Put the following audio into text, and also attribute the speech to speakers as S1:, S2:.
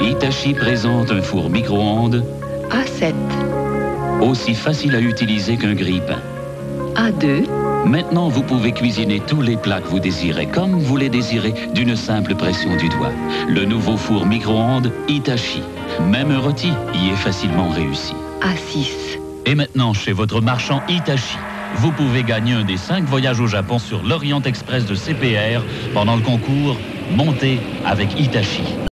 S1: Hitachi présente un four micro-ondes
S2: A7,
S1: aussi facile à utiliser qu'un grille-pain.
S2: A2,
S1: Maintenant, vous pouvez cuisiner tous les plats que vous désirez, comme vous les désirez, d'une simple pression du doigt. Le nouveau four micro-ondes Hitachi. Même un rôti y est facilement réussi.
S2: A6,
S1: Et maintenant, chez votre marchand Hitachi, vous pouvez gagner un des cinq voyages au Japon sur l'Orient Express de CPR pendant le concours Montez avec Hitachi.